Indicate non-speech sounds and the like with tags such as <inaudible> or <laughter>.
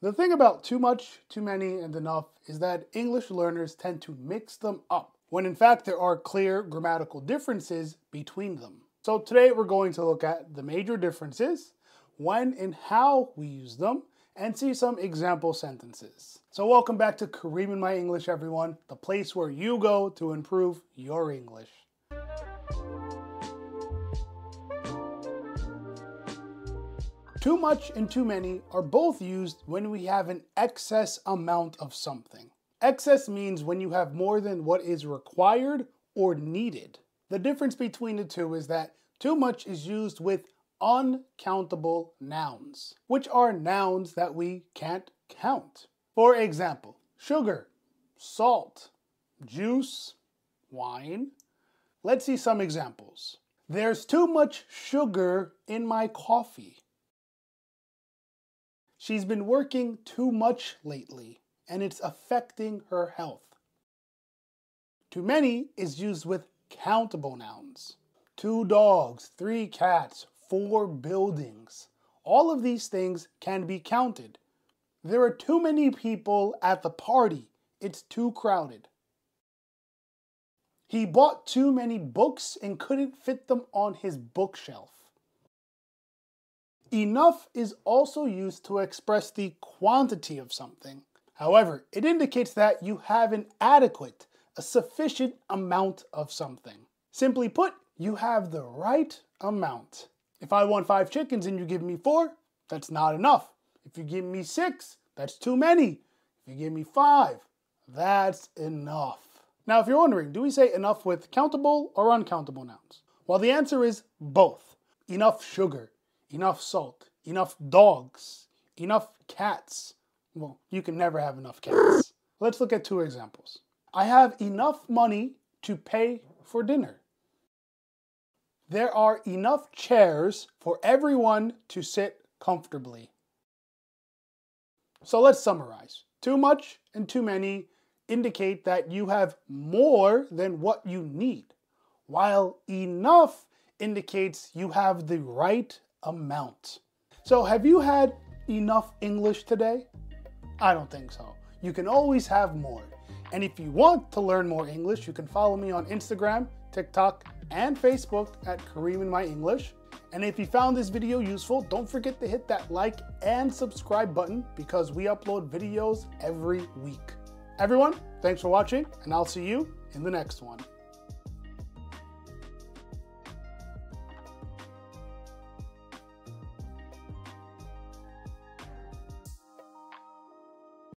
The thing about too much, too many, and enough is that English learners tend to mix them up, when in fact there are clear grammatical differences between them. So today we're going to look at the major differences, when and how we use them, and see some example sentences. So welcome back to Kareem in My English, everyone, the place where you go to improve your English. Too much and too many are both used when we have an excess amount of something. Excess means when you have more than what is required or needed. The difference between the two is that too much is used with uncountable nouns, which are nouns that we can't count. For example, sugar, salt, juice, wine. Let's see some examples. There's too much sugar in my coffee. She's been working too much lately, and it's affecting her health. Too many is used with countable nouns. Two dogs, three cats, four buildings. All of these things can be counted. There are too many people at the party. It's too crowded. He bought too many books and couldn't fit them on his bookshelf. Enough is also used to express the quantity of something. However, it indicates that you have an adequate, a sufficient amount of something. Simply put, you have the right amount. If I want five chickens and you give me four, that's not enough. If you give me six, that's too many. If you give me five, that's enough. Now, if you're wondering, do we say enough with countable or uncountable nouns? Well, the answer is both. Enough sugar, enough salt, enough dogs, enough cats. Well, you can never have enough cats. <laughs> Let's look at two examples. I have enough money to pay for dinner. There are enough chairs for everyone to sit comfortably. So let's summarize. Too much and too many indicate that you have more than what you need, while enough indicates you have the right amount. So have you had enough English today? I don't think so. You can always have more. And if you want to learn more English, you can follow me on Instagram, TikTok, and Facebook at Kareem in My English. And if you found this video useful, don't forget to hit that like and subscribe button because we upload videos every week. Everyone, thanks for watching, and I'll see you in the next one.